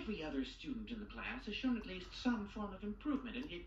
Every other student in the class has shown at least some form of improvement, and yet